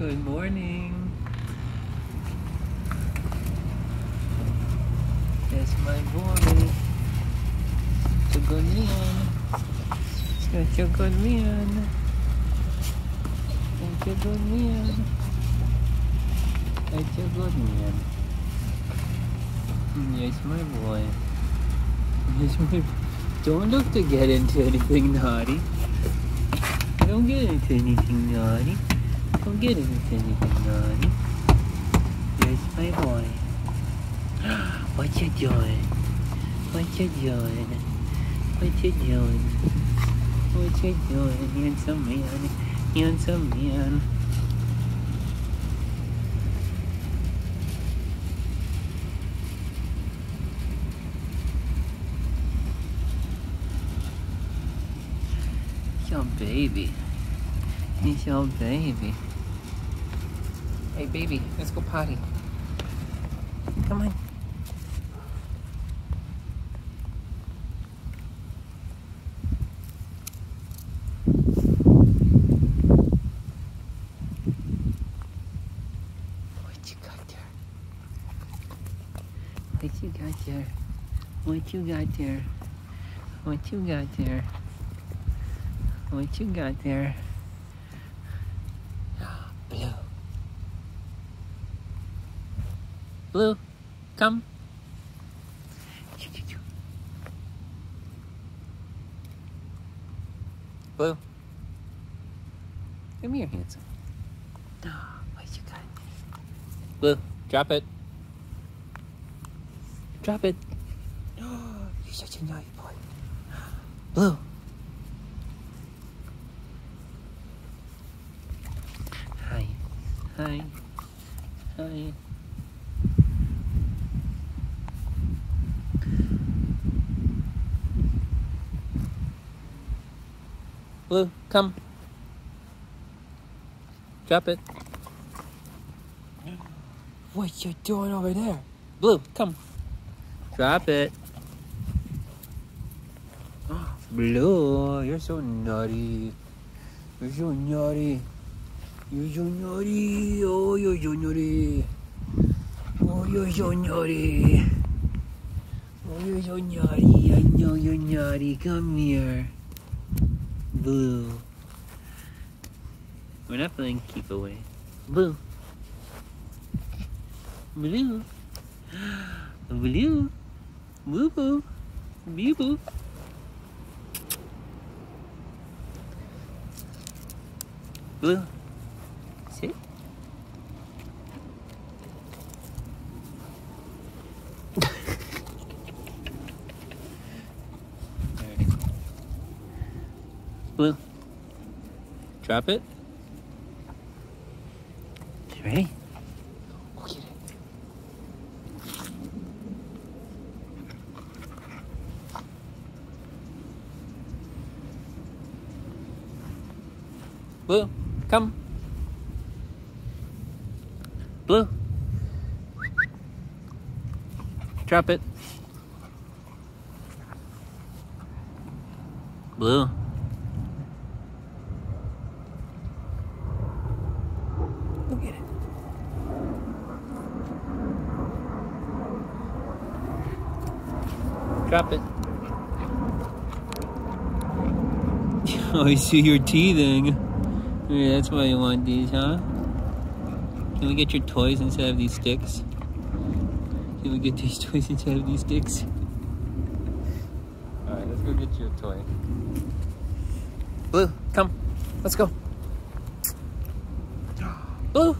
Good morning. That's my boy. It's a good man. Such a good man. Such a good man. Good man. Mm, yes, my boy. Yes, my Don't look to get into anything naughty. Don't get into anything naughty. Don't get into anything naughty. Yes, my boy. What you doing? What you doing? What you doing? What you doing? Handsome man. Handsome man. Your baby. He's your baby. Hey, baby, let's go potty. Come on. What you got there? What you got there? What you got there? What you got there? What you got there? Blue. Blue, come. Blue. Give Come here, handsome. Oh, what you got? Blue, drop it. Drop it. No, You're such a naughty boy. Blue. Hi. Hi. Hi. Blue, come. Drop it. What you doing over there? Blue, come. Drop it. Blue, you're so naughty. You're so naughty. You're so naughty. Oh, you're so naughty. Oh, you're so naughty. Oh, you're so naughty. I know you're naughty. Come here. Blue. We're not playing keep away. Blue. Blue. Blue. Boo boo. Boo boo. Blue. Sit. Blue. Drop it. You ready? Go get it. Blue, come. Blue. Drop it. Blue. Drop it. Oh, I see you're teething. Yeah, that's why you want these, huh? Can we get your toys instead of these sticks? Can we get these toys instead of these sticks? Alright, let's go get you a toy. Blue, come. Let's go. Ah. Blue.